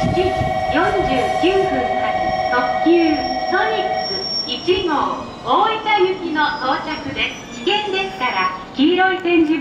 7時49分発特急ソニック1号大分行きの到着です。危険ですから黄色い展示物